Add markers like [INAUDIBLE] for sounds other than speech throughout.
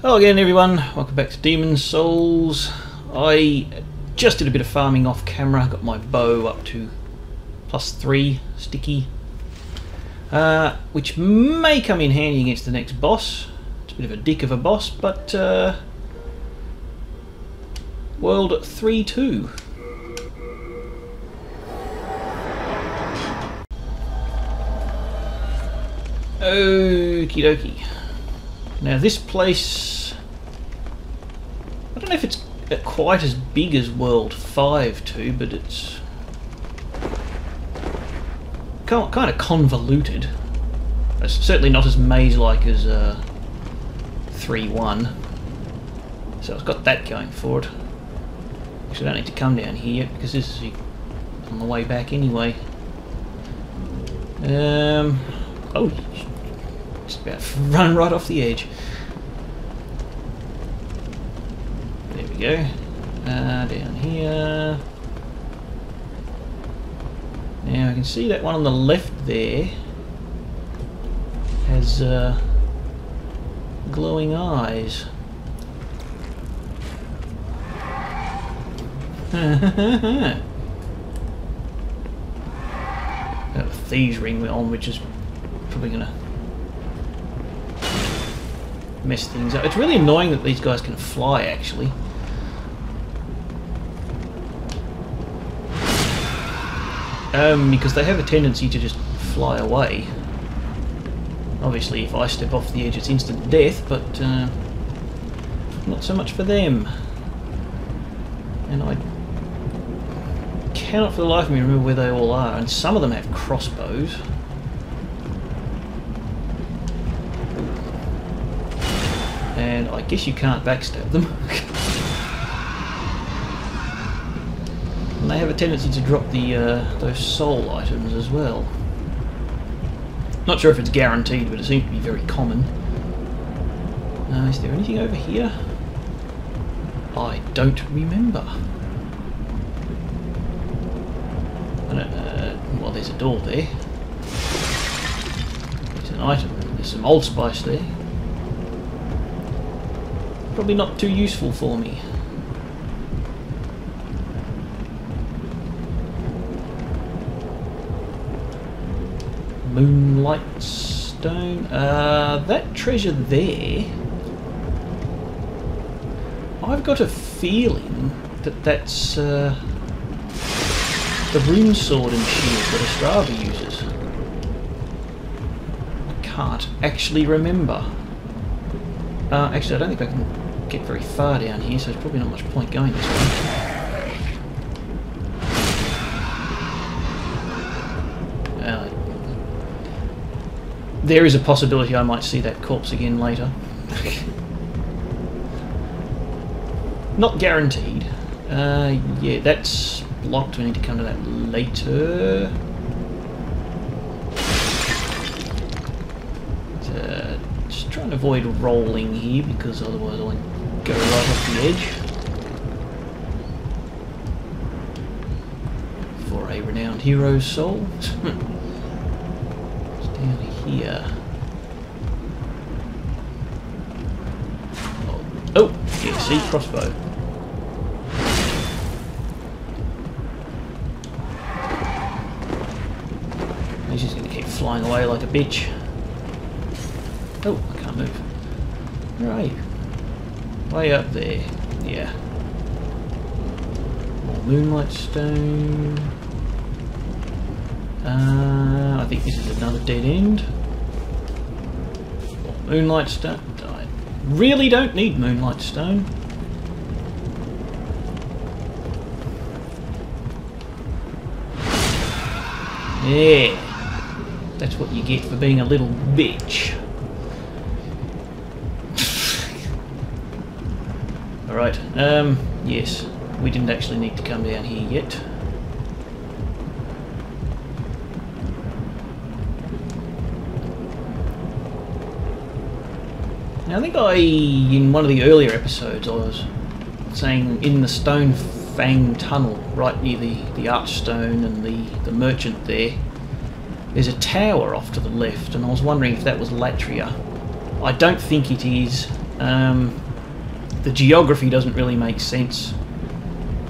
Hello again everyone, welcome back to Demon's Souls. I just did a bit of farming off camera, got my bow up to plus three sticky, uh, which may come in handy against the next boss. It's a bit of a dick of a boss, but uh, World 3-2. Okie dokie. Now this place, I don't know if it's quite as big as World 5 too, but it's kind of convoluted. It's certainly not as maze-like as uh, 3-1. So it's got that going for it. Actually I don't need to come down here because this is on the way back anyway. Um, oh, just about run right off the edge. There we go. Uh, down here. Now I can see that one on the left there has uh, glowing eyes. [LAUGHS] Thieves ring on, which is probably gonna mess things up. It's really annoying that these guys can fly, actually. Um, because they have a tendency to just fly away. Obviously, if I step off the edge, it's instant death, but uh, not so much for them. And I cannot for the life of me remember where they all are, and some of them have crossbows. Guess you can't backstab them. and they have a tendency to drop the uh, those soul items as well. Not sure if it's guaranteed, but it seems to be very common. Uh, is there anything over here? I don't remember. I don't, uh, well, there's a door there. There's an item. There's some old spice there. Probably not too useful for me. Moonlight stone. Uh, that treasure there. I've got a feeling that that's uh, the rune sword and shield that Ostrava uses. I can't actually remember. Uh, actually, I don't think I can get very far down here, so there's probably not much point going this way. there is a possibility I might see that corpse again later. [LAUGHS] Not guaranteed. Uh, yeah, that's blocked. We need to come to that later. Uh, just trying to avoid rolling here because otherwise I'll go right off the edge. For a renowned hero's soul. [LAUGHS] it's down here. Oh, oh yeah, see, crossbow. He's just to keep flying away like a bitch. Oh, I can't move. Where are you? Way up there. Yeah. More moonlight stone. Uh, I think this is another dead end. Moonlight stone. I really don't need moonlight stone. Yeah. That's what you get for being a little bitch. Um, yes. We didn't actually need to come down here yet. Now, I think I, in one of the earlier episodes, I was saying in the Stone Fang Tunnel, right near the, the Archstone and the, the Merchant there, there's a tower off to the left, and I was wondering if that was Latria. I don't think it is, Um, the geography doesn't really make sense.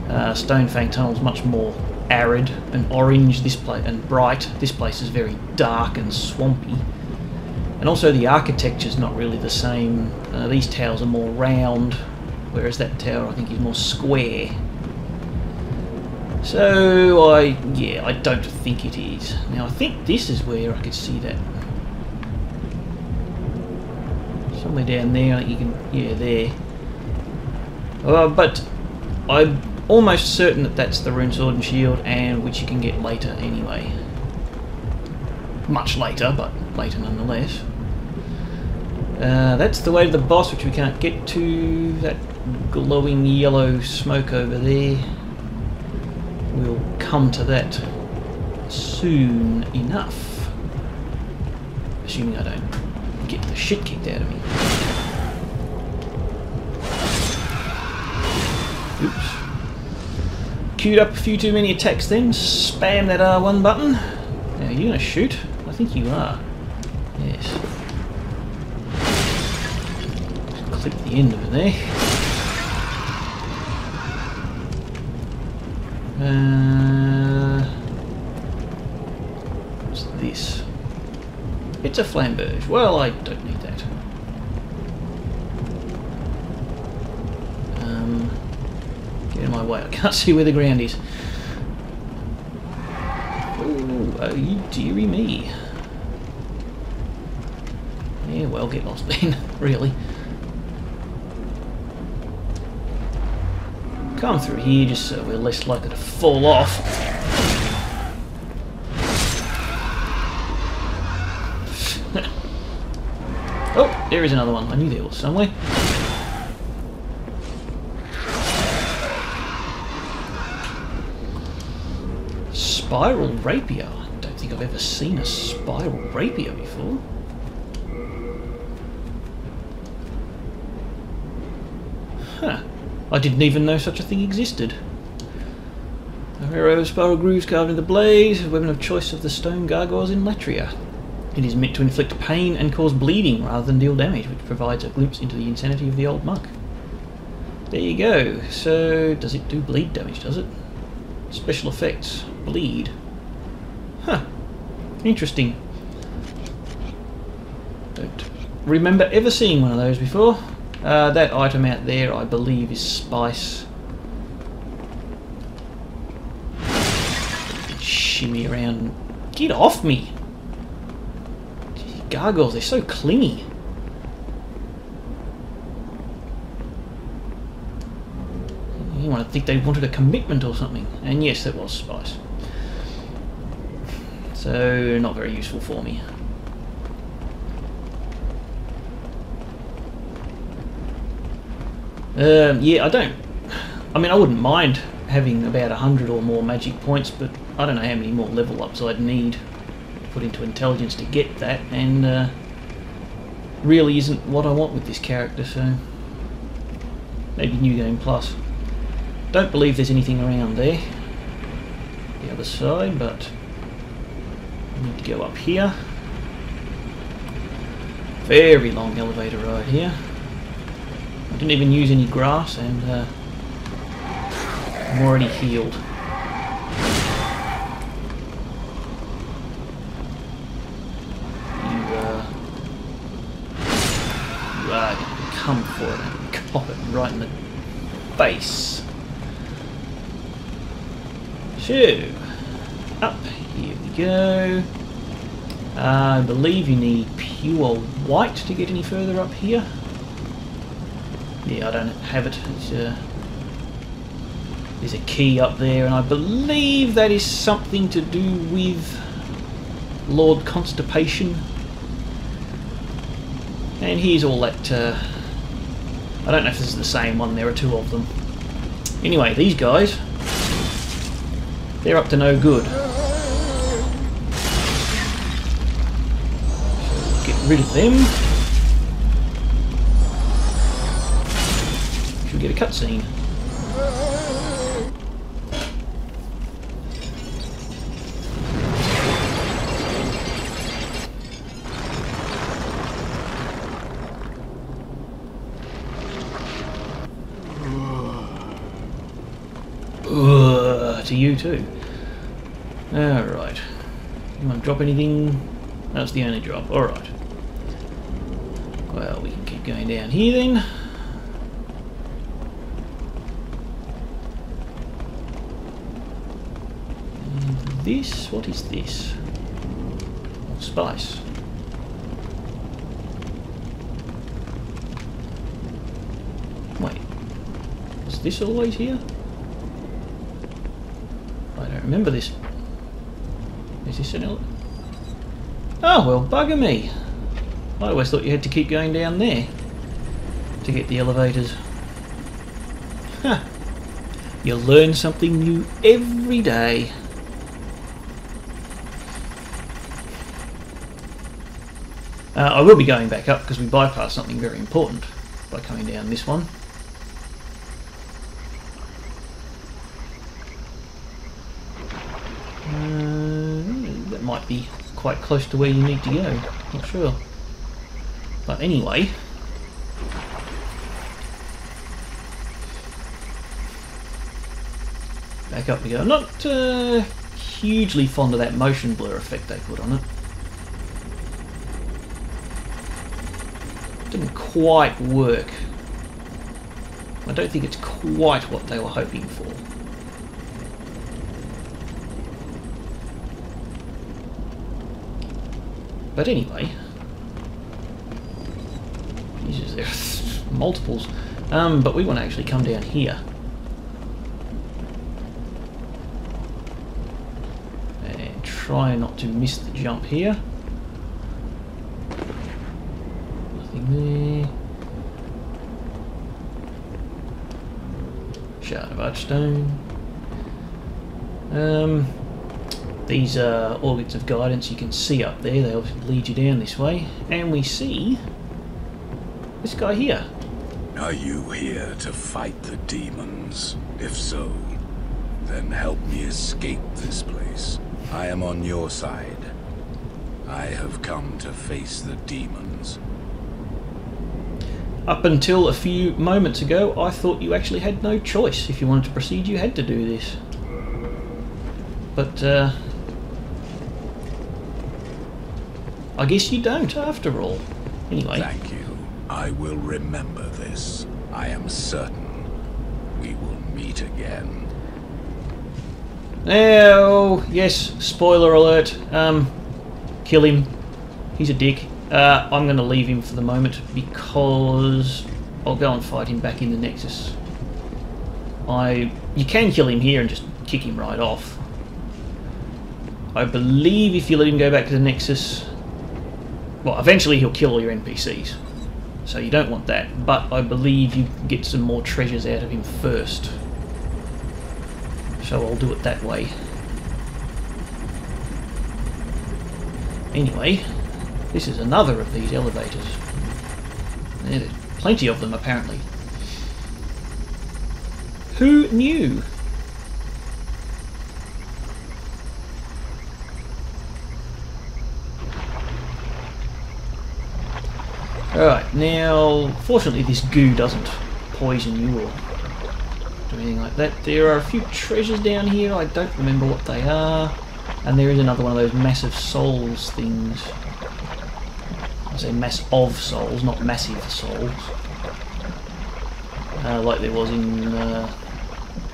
Uh, Stonefang Tunnel's much more arid and orange this place and bright. This place is very dark and swampy. And also the architecture's not really the same. Uh, these towers are more round, whereas that tower I think is more square. So I, yeah, I don't think it is. Now I think this is where I could see that. Somewhere down there, you can, yeah, there. Uh, but I'm almost certain that that's the Rune Sword and Shield, and which you can get later anyway. Much later, but later nonetheless. Uh, that's the way to the boss, which we can't get to. That glowing yellow smoke over there. We'll come to that soon enough. Assuming I don't get the shit kicked out of me. Queued up a few too many attacks then. Spam that R1 button. Now, are you going to shoot? I think you are. Yes. Clip the end of it there. Uh, what's this? It's a flamberge. Well, I don't need that. Um, get in my way. I can't [LAUGHS] see where the ground is. Oh, oh you dearie me. Yeah, well, get lost then, [LAUGHS] really. Come through here just so we're less likely to fall off. [LAUGHS] oh, there is another one. I knew there was somewhere. Spiral rapier. I don't think I've ever seen a spiral rapier before. Huh. I didn't even know such a thing existed. A rare spiral grooves carved in the blade, weapon of choice of the stone gargoyles in Latria. It is meant to inflict pain and cause bleeding rather than deal damage, which provides a glimpse into the insanity of the old monk. There you go. So, does it do bleed damage, does it? Special effects. Bleed. Huh. Interesting. Don't remember ever seeing one of those before. Uh, that item out there, I believe, is spice. Shimmy around. Get off me! Gee, Gargoyles, they're so clingy. You want to think they wanted a commitment or something. And yes, that was spice. So, not very useful for me. Um, yeah, I don't. I mean, I wouldn't mind having about a hundred or more magic points, but I don't know how many more level ups I'd need put into intelligence to get that, and uh, really isn't what I want with this character. So maybe new game plus. Don't believe there's anything around there. The other side, but Need to go up here. Very long elevator ride here. I didn't even use any grass and uh, I'm already healed. You, uh, you are come for it and cop it right in the face. So, up, go. Uh, I believe you need pure white to get any further up here. Yeah, I don't have it. Uh, there's a key up there, and I believe that is something to do with Lord Constipation. And here's all that... Uh, I don't know if this is the same one, there are two of them. Anyway, these guys, they're up to no good. rid of them. Should get a cutscene. to you too. Alright. You won't drop anything? That's the only drop. Alright going down here then. And this, what is this? Spice. Wait, is this always here? I don't remember this. Is this an Oh well, bugger me. I always thought you had to keep going down there to get the elevators. Huh. You learn something new every day. Uh, I will be going back up because we bypassed something very important by coming down this one. Uh, that might be quite close to where you need to go. Not sure. But anyway. Up go. I'm not uh, hugely fond of that motion blur effect they put on it. Didn't quite work. I don't think it's quite what they were hoping for. But anyway, Jesus, there's [LAUGHS] multiples. Um, but we want to actually come down here. And try not to miss the jump here. Nothing there. Shard of Archstone. Um, these are organs of guidance you can see up there, they obviously lead you down this way. And we see this guy here. Are you here to fight the demons? If so, then help me escape this place. I am on your side. I have come to face the demons. Up until a few moments ago, I thought you actually had no choice. If you wanted to proceed, you had to do this. But, uh, I guess you don't, after all. Anyway. Thank you. I will remember this. I am certain we will meet again. Oh, yes, spoiler alert. Um, kill him. He's a dick. Uh, I'm going to leave him for the moment because I'll go and fight him back in the Nexus. I, you can kill him here and just kick him right off. I believe if you let him go back to the Nexus, well, eventually he'll kill all your NPCs. So you don't want that, but I believe you get some more treasures out of him first. So I'll do it that way. Anyway, this is another of these elevators. There's plenty of them apparently. Who knew? Alright, now, fortunately this goo doesn't poison you or anything like that. There are a few treasures down here, I don't remember what they are. And there is another one of those massive souls things. I say mass of souls, not massive souls. Uh, like there was in uh,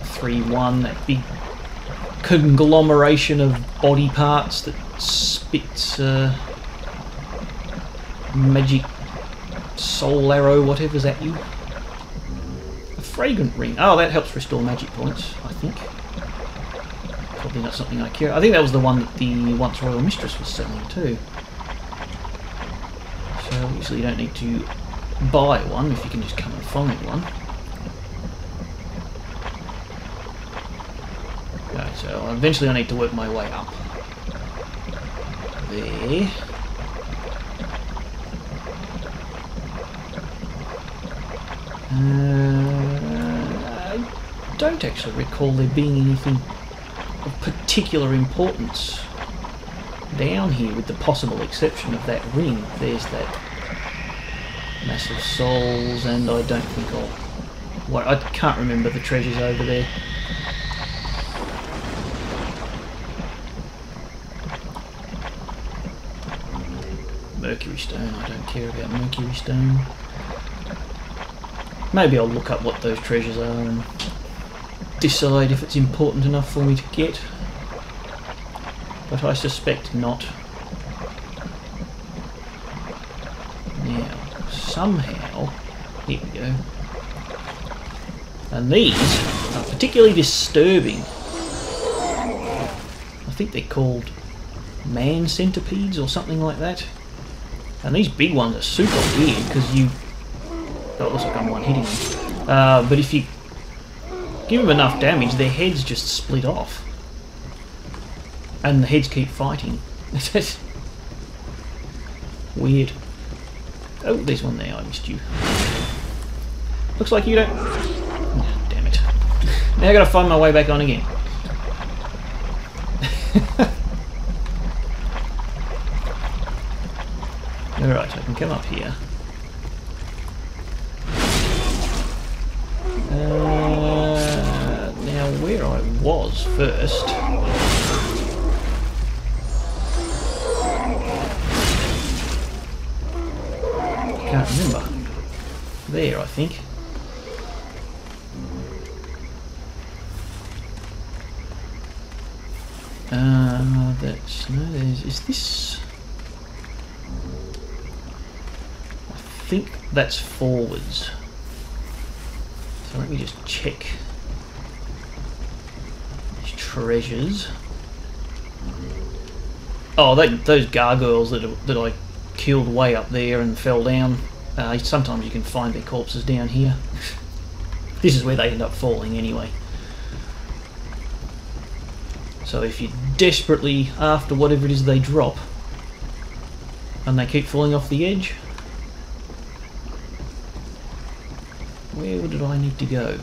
3-1, that big conglomeration of body parts that spits uh, magic soul arrow, whatever's at you. Fragrant ring. Oh, that helps restore magic points, I think. Probably not something I care. I think that was the one that the once royal mistress was selling too. So obviously you don't need to buy one if you can just come and find one. Okay, so eventually I need to work my way up. There. Uh, don't actually recall there being anything of particular importance down here with the possible exception of that ring. There's that mass of souls and I don't think I'll... Well, I can't remember the treasures over there. Mercury Stone, I don't care about Mercury Stone. Maybe I'll look up what those treasures are decide if it's important enough for me to get. But I suspect not. Now, somehow... Here we go. And these are particularly disturbing. I think they're called man centipedes or something like that. And these big ones are super weird because you... Oh, it looks like I'm one hitting them. Uh, but if you give them enough damage, their heads just split off. And the heads keep fighting. [LAUGHS] weird. Oh, there's one there. I missed you. Looks like you don't... Oh, damn it. Now i got to find my way back on again. That's forwards. So let me just check these treasures. Oh, that, those gargoyles that, that I killed way up there and fell down. Uh, sometimes you can find their corpses down here. [LAUGHS] this is where they end up falling anyway. So if you're desperately after whatever it is they drop, and they keep falling off the edge, where did I need to go?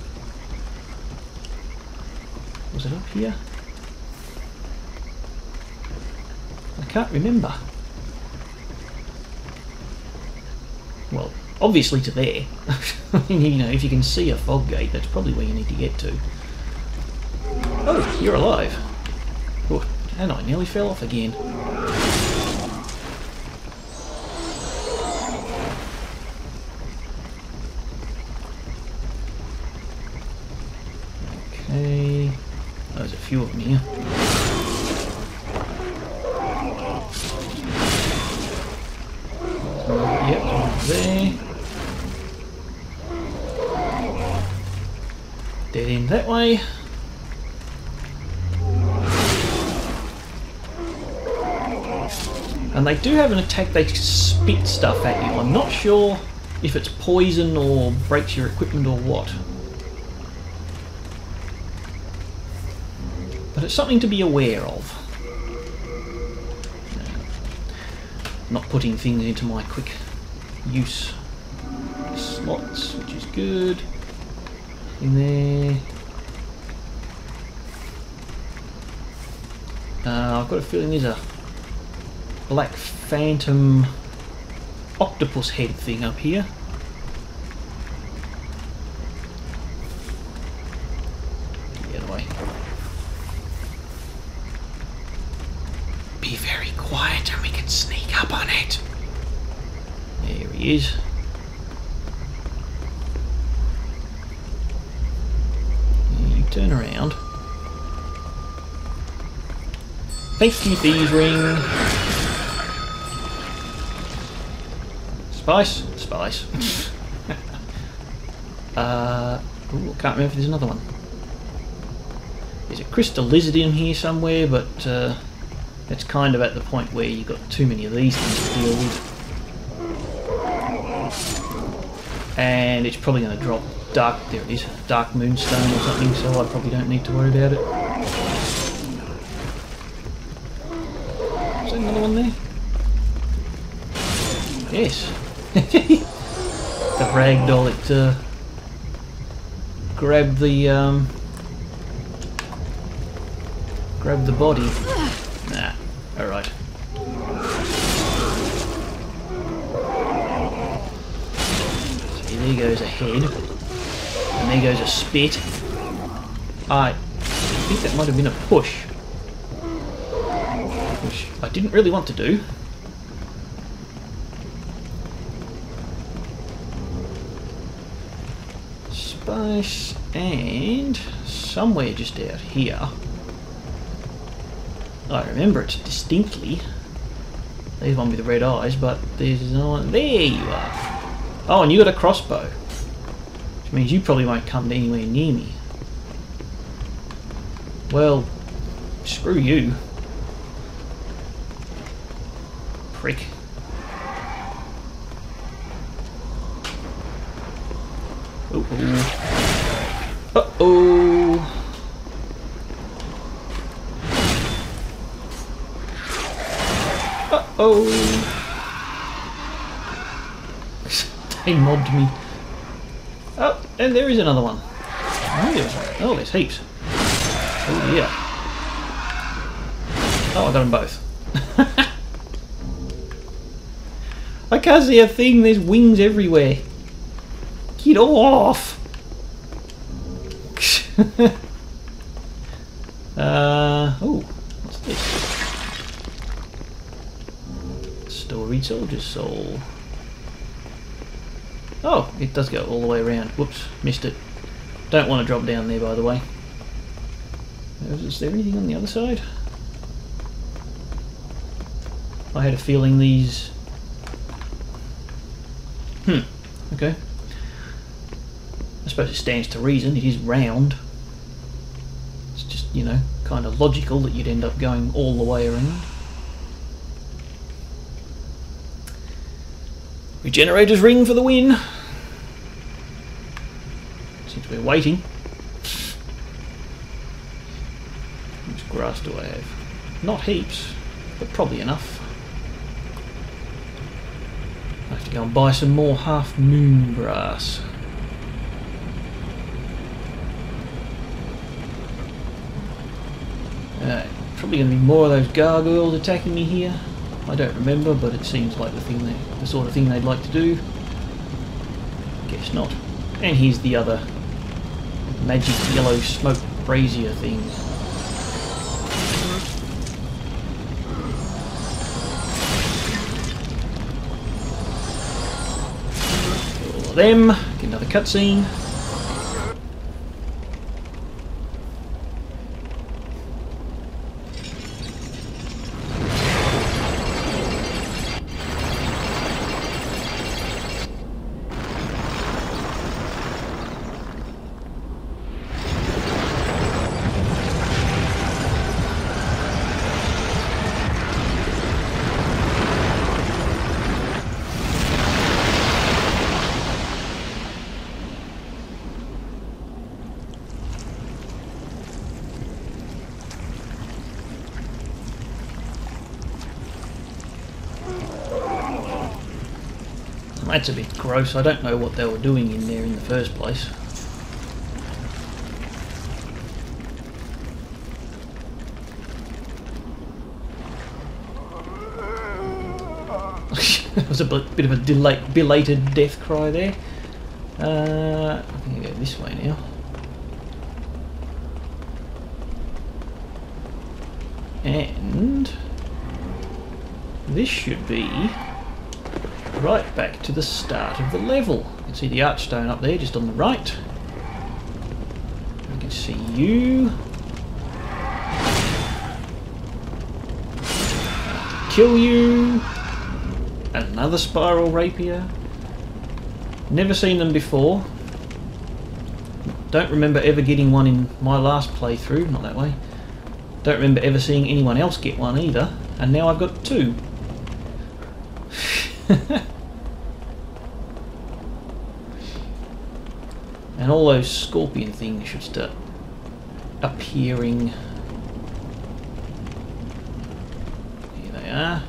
Was it up here? I can't remember. Well, obviously to there. [LAUGHS] you know, if you can see a fog gate, that's probably where you need to get to. Oh, you're alive. Oh, and I nearly fell off again. Okay. There's a few of them here. Yep, there. Dead end that way. And they do have an attack, they spit stuff at you. I'm not sure if it's poison or breaks your equipment or what. But it's something to be aware of. Not putting things into my quick use slots, which is good. In there. Uh, I've got a feeling there's a black phantom octopus head thing up here. Get away. Be very quiet and we can sneak up on it. There he turn around. Thank you, thieves ring. Spice? Spice. [LAUGHS] uh, ooh, can't remember if there's another one. There's a crystal lizard in here somewhere, but uh, it's kind of at the point where you've got too many of these things to deal with. And it's probably going to drop dark, there it is, dark moonstone or something, so I probably don't need to worry about it. Is there another one there? Yes. [LAUGHS] the ragdoll it uh, grabbed the um, grabbed the body. There goes a head. And there goes a spit. I think that might have been a push. Which I didn't really want to do. Space and somewhere just out here. I remember it distinctly. There's one with the red eyes, but there's no one. There you are! Oh, and you got a crossbow. Which means you probably won't come anywhere near me. Well, screw you. Prick. Uh oh. Uh they mobbed me. Oh, and there is another one. Oh, there's, oh, there's heaps. Oh, yeah. Oh, I got them both. [LAUGHS] I can't see a thing, there's wings everywhere. Get off! [LAUGHS] uh, oh, what's this? Storied Soldier's Soul. Oh, it does go all the way around. Whoops, missed it. Don't want to drop down there, by the way. Is there anything on the other side? I had a feeling these... Hmm, okay. I suppose it stands to reason, it is round. It's just, you know, kind of logical that you'd end up going all the way around. Regenerator's ring for the win! Since we're waiting. Much grass do I have? Not heaps, but probably enough. I have to go and buy some more half moon grass. Uh, probably going to be more of those gargoyles attacking me here. I don't remember, but it seems like the thing, they, the sort of thing they'd like to do. Guess not. And here's the other magic yellow smoke brazier thing. Them. Get another cutscene. Gross. I don't know what they were doing in there in the first place. [LAUGHS] It was a bit of a delay, belated death cry there. Uh, I can go this way now. And this should be right back to the start of the level. You can see the archstone up there just on the right. You can see you. Kill you. Another spiral rapier. Never seen them before. Don't remember ever getting one in my last playthrough, not that way. Don't remember ever seeing anyone else get one either, and now I've got two. [LAUGHS] and all those scorpion things should start appearing. Here they are.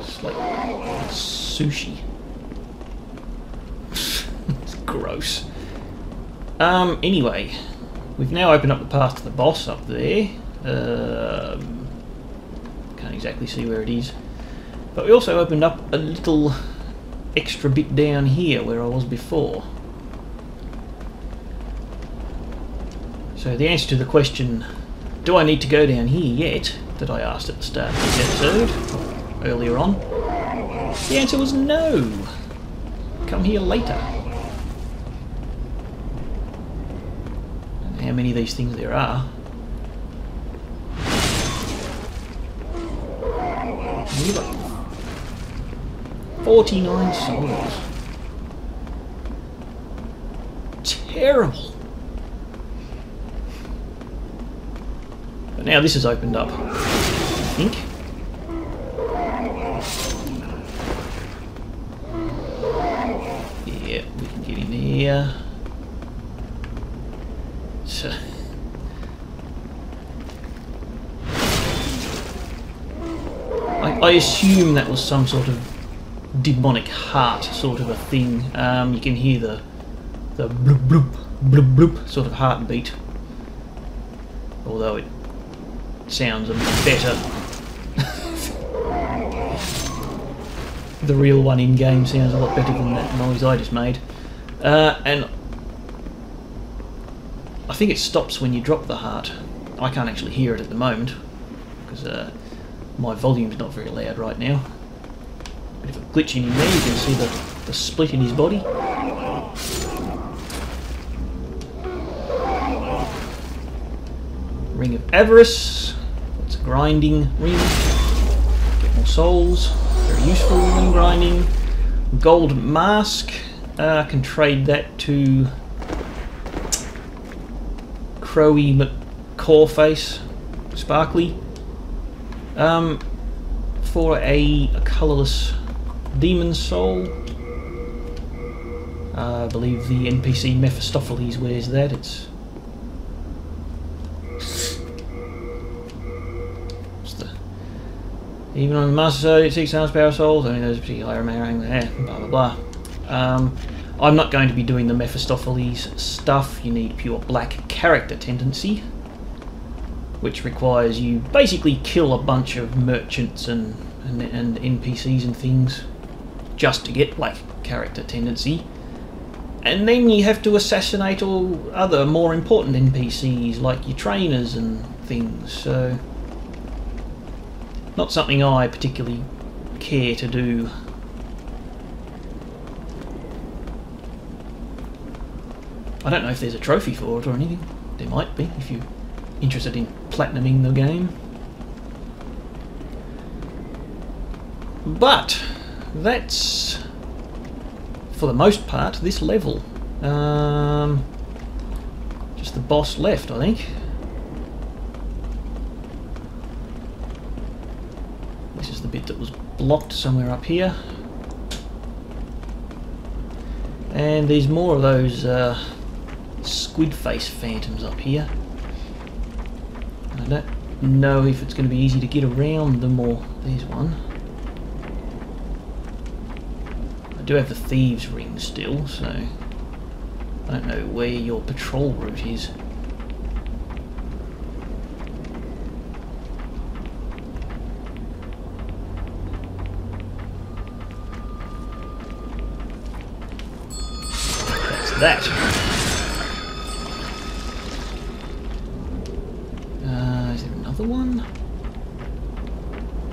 It's like sushi. [LAUGHS] it's gross. Um, anyway, we've now opened up the path to the boss up there. Um, can't exactly see where it is. But we also opened up a little extra bit down here where I was before. So the answer to the question, do I need to go down here yet? That I asked at the start of this episode, earlier on. The answer was no. Come here later. How many of these things there are. We've 49 souls. Terrible. But now this has opened up, I think. Yeah, we can get in here. So. I, I assume that was some sort of demonic heart sort of a thing. Um, you can hear the the bloop bloop bloop bloop sort of heartbeat. Although it sounds a bit better. [LAUGHS] the real one in game sounds a lot better than that noise I just made. Uh, and I think it stops when you drop the heart. I can't actually hear it at the moment because uh, my volume's not very loud right now. Bit of a glitch in there, you can see the, the split in his body. Ring of Avarice. It's a grinding ring. Get more souls. Very useful when grinding. Gold Mask. Uh, I can trade that to Crowy McCawface. Sparkly. Um, for a, a colourless demon soul. Uh, I believe the NPC Mephistopheles wears that. It's Even on the Master Sword, six times power souls, only those particular higher marrying there, blah blah blah. Um, I'm not going to be doing the Mephistopheles stuff. You need pure black character tendency, which requires you basically kill a bunch of merchants and, and, and NPCs and things just to get like character tendency. And then you have to assassinate all other more important NPCs like your trainers and things. So not something I particularly care to do. I don't know if there's a trophy for it or anything. There might be if you're interested in platinuming the game. But that's for the most part this level. Um, just the boss left, I think. This is the bit that was blocked somewhere up here. And there's more of those uh, squid face phantoms up here. Know if it's going to be easy to get around them or there's one. I do have the thieves ring still, so I don't know where your patrol route is. That's that. Uh, is there another one?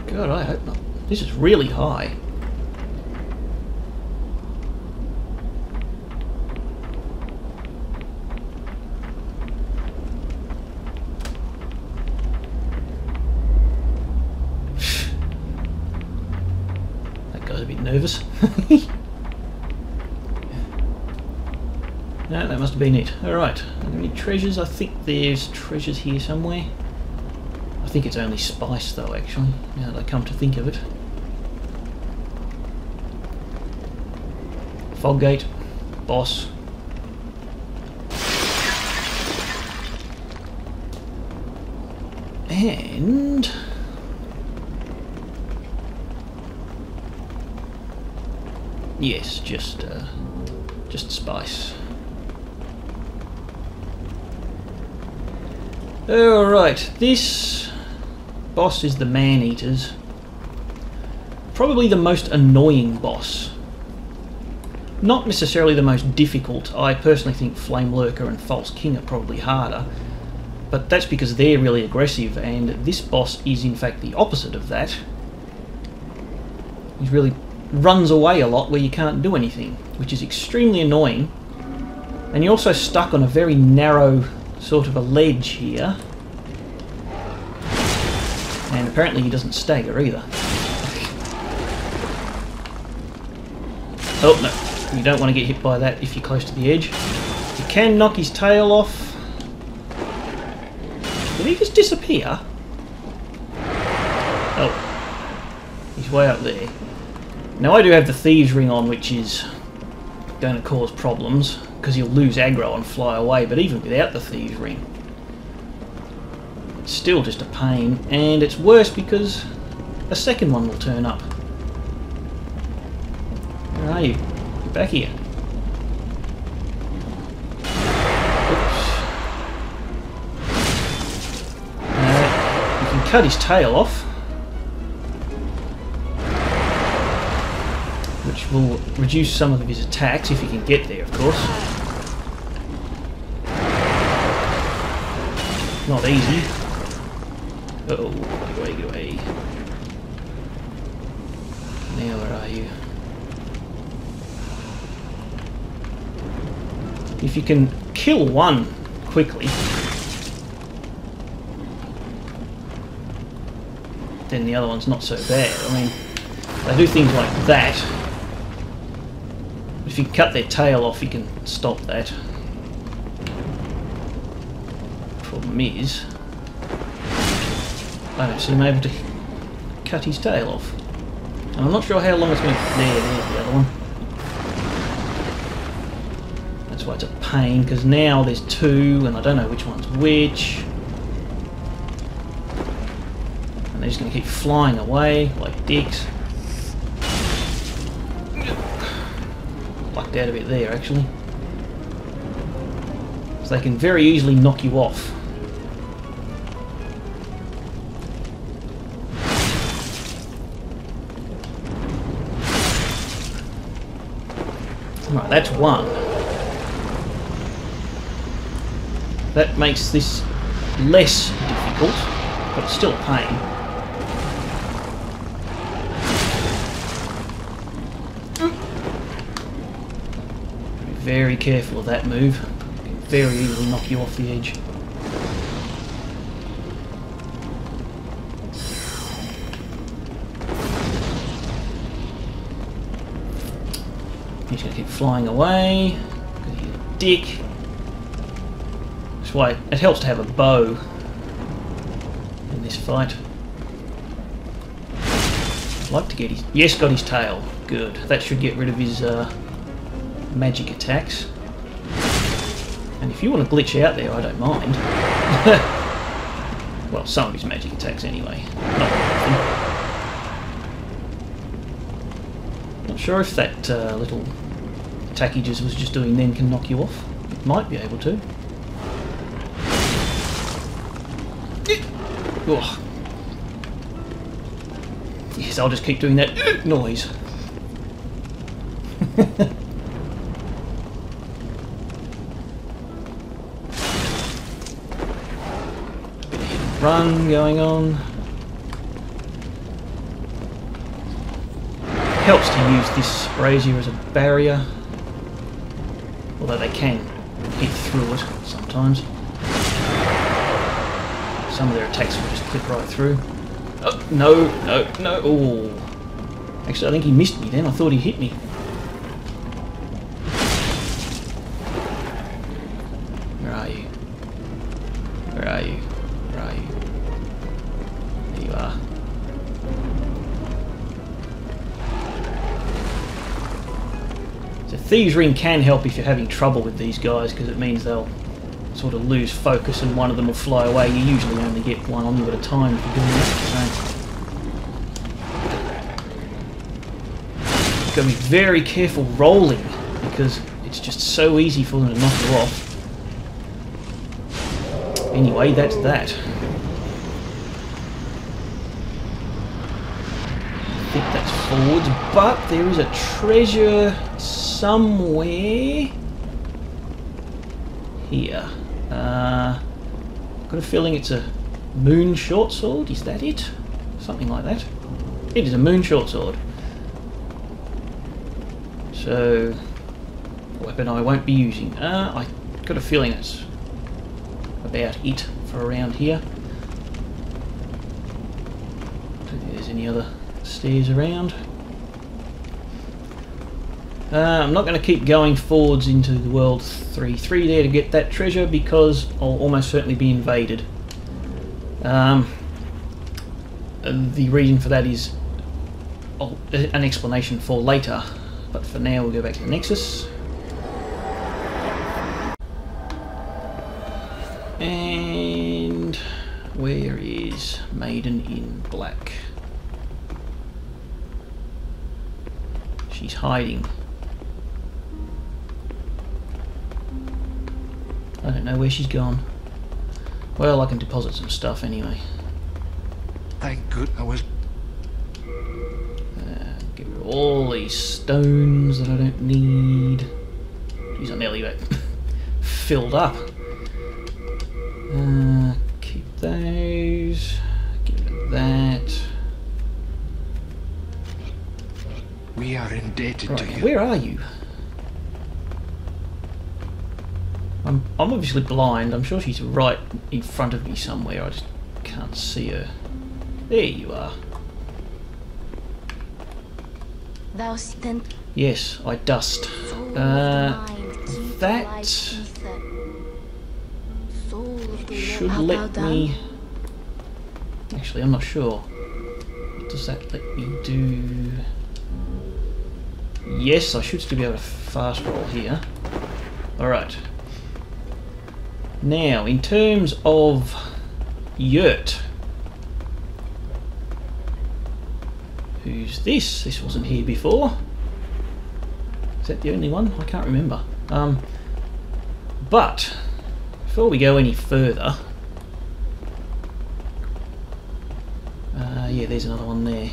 God, I hope not. This is really high. [SIGHS] that guy's a bit nervous. [LAUGHS] No, that must have been it. Alright, any treasures? I think there's treasures here somewhere. I think it's only spice though, actually, now that I come to think of it. Foggate, boss. And... Yes, just, uh, just spice. Alright, this boss is the Man-Eaters. Probably the most annoying boss. Not necessarily the most difficult. I personally think Flame Lurker and False King are probably harder. but that's because they're really aggressive, and this boss is in fact the opposite of that. He really runs away a lot where you can't do anything, which is extremely annoying. And you're also stuck on a very narrow sort of a ledge here. And apparently he doesn't stagger either. Oh, no. You don't want to get hit by that if you're close to the edge. You can knock his tail off. Did he just disappear? Oh. He's way up there. Now I do have the Thieves Ring on, which is going to cause problems, because you'll lose aggro and fly away, but even without the Thieves Ring, it's still just a pain, and it's worse because a second one will turn up. Where are you? Back here. Oops. You can cut his tail off. which will reduce some of his attacks if he can get there, of course. Not easy. Uh oh, get away, get away. Now, where are you? If you can kill one quickly, then the other one's not so bad. I mean, they do things like that, if you cut their tail off, you can stop that. Problem is, I don't seem able to cut his tail off. And I'm not sure how long it's going to... There, there's the other one. Pain, because now there's two, and I don't know which one's which. And they're just going to keep flying away, like dicks. lucked out a bit there actually. So they can very easily knock you off. Right, that's one. That makes this less difficult, but it's still a pain. very careful of that move. very easily knock you off the edge. He's to keep flying away. Dick. That's why it helps to have a bow in this fight. I'd like to get his... Yes, got his tail. Good. That should get rid of his... Uh, magic attacks. And if you want to glitch out there, I don't mind. [LAUGHS] well, some of his magic attacks anyway. Not Not sure if that uh, little attack he just was just doing then can knock you off. It might be able to. Ugh. Yes, I'll just keep doing that [CLEARS THROAT] noise. [LAUGHS] run going on. Helps to use this brazier as a barrier, although they can hit through it sometimes. Some of their attacks will just clip right through. Oh, no, no, no, oh. Actually, I think he missed me then. I thought he hit me. Where are you? Where are you? Where are you? There you are. So Thieves Ring can help if you're having trouble with these guys because it means they'll sort of lose focus and one of them will fly away. You usually only get one on you at a time you're doing that. So got to be very careful rolling because it's just so easy for them to knock you off. Anyway, that's that. I think that's forwards, but there is a treasure somewhere here. Uh, got a feeling it's a moon short sword. Is that it? Something like that. It is a moon short sword. So, weapon I won't be using. Uh, I got a feeling that's about it for around here. Don't think there's any other stairs around. Uh, I'm not going to keep going forwards into the world 3-3 there to get that treasure because I'll almost certainly be invaded. Um, the reason for that is oh, an explanation for later, but for now we'll go back to the Nexus. And where is Maiden in Black? She's hiding. I don't know where she's gone. Well, I can deposit some stuff anyway. Thank good I was Uh, get rid of all these stones that I don't need. Jeez, I nearly got [LAUGHS] filled up. Uh, keep those. Get rid of that. we are indebted to you. where are you? I'm, I'm obviously blind. I'm sure she's right in front of me somewhere. I just can't see her. There you are. Thou stand Yes, I dust. Uh, of mind, keep that light ether. Soul of the should let me. Actually, I'm not sure. What does that let me do? Yes, I should still be able to fast roll here. Alright. Now, in terms of Yurt. Who's this? This wasn't here before. Is that the only one? I can't remember. Um, but, before we go any further, uh, yeah, there's another one there.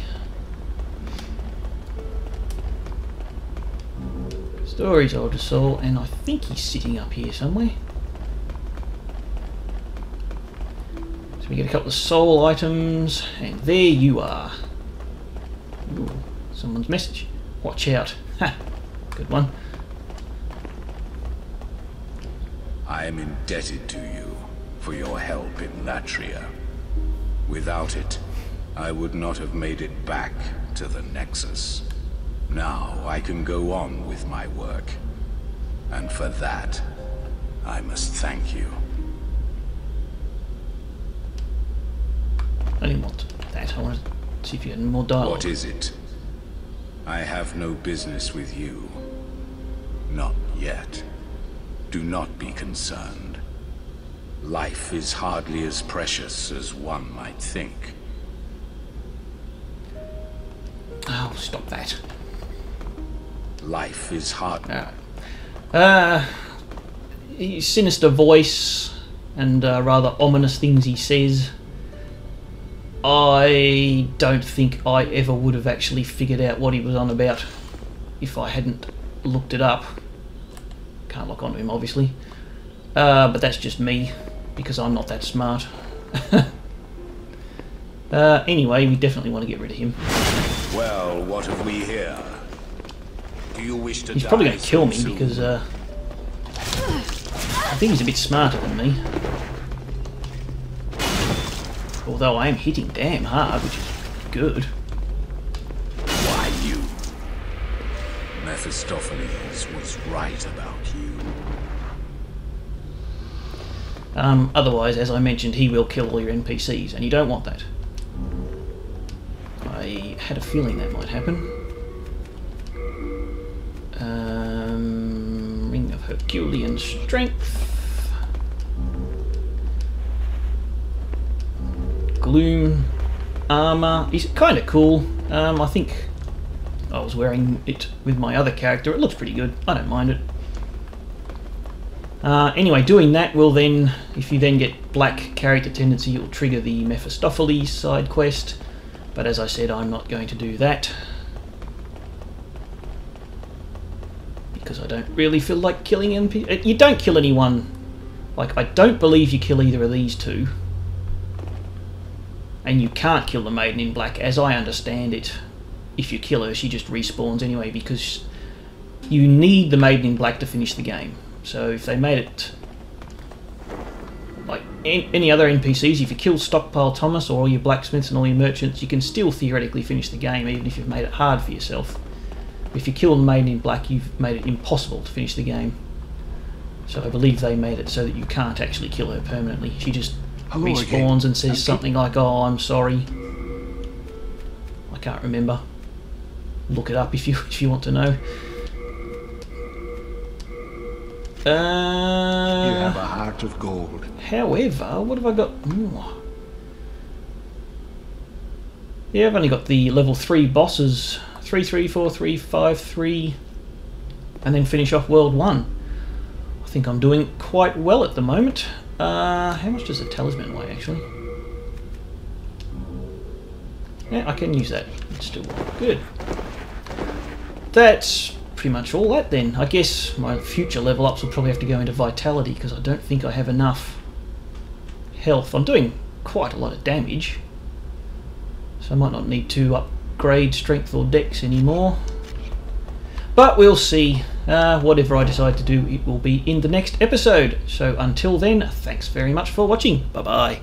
Stories Older Soul, and I think he's sitting up here somewhere. We get a couple of soul items, and there you are. Ooh, someone's message. Watch out. Ha! Good one. I am indebted to you for your help in Latria. Without it, I would not have made it back to the Nexus. Now I can go on with my work. And for that, I must thank you. I didn't want. I wanted to see if you had more dialogue. What is it? I have no business with you. Not yet. Do not be concerned. Life is hardly as precious as one might think. Oh, stop that. Life is hard. Alright. Uh, sinister voice and uh, rather ominous things he says. I don't think I ever would have actually figured out what he was on about if I hadn't looked it up. Can't look onto him, obviously. Uh, but that's just me, because I'm not that smart. [LAUGHS] uh, anyway, we definitely want to get rid of him. Well, what have we here? Do you wish to He's probably going to kill me soon? because uh, I think he's a bit smarter than me. Although I am hitting damn hard, which is good. Why you? Mephistopheles was right about you. Um, otherwise, as I mentioned, he will kill all your NPCs, and you don't want that. I had a feeling that might happen. Um, Ring of Herculean Strength. Gloom armor. He's kind of cool. Um, I think I was wearing it with my other character. It looks pretty good. I don't mind it. Uh, anyway, doing that will then, if you then get black character tendency, it will trigger the Mephistopheles side quest. But as I said, I'm not going to do that. Because I don't really feel like killing NPC. You don't kill anyone Like, I don't believe you kill either of these two. And you can't kill the Maiden in Black, as I understand it. If you kill her, she just respawns anyway, because you need the Maiden in Black to finish the game. So if they made it like any other NPCs, if you kill Stockpile Thomas or all your blacksmiths and all your merchants, you can still theoretically finish the game, even if you've made it hard for yourself. If you kill the Maiden in Black, you've made it impossible to finish the game. So I believe they made it so that you can't actually kill her permanently. She just Hello respawns again. and says Empty. something like, "Oh, I'm sorry." I can't remember. Look it up if you [LAUGHS] if you want to know. Uh, You have a heart of gold. However, what have I got? Ooh. Yeah, I've only got the level 3 bosses. 3, 3, 4, 3, 5, 3, and then finish off World 1. I think I'm doing quite well at the moment. Uh, how much does a talisman weigh, actually? Yeah, I can use that. It's still good. That's pretty much all that then. I guess my future level ups will probably have to go into vitality because I don't think I have enough health. I'm doing quite a lot of damage. So I might not need to upgrade strength or dex anymore. But we'll see. Uh, whatever I decide to do, it will be in the next episode. So until then, thanks very much for watching. Bye bye.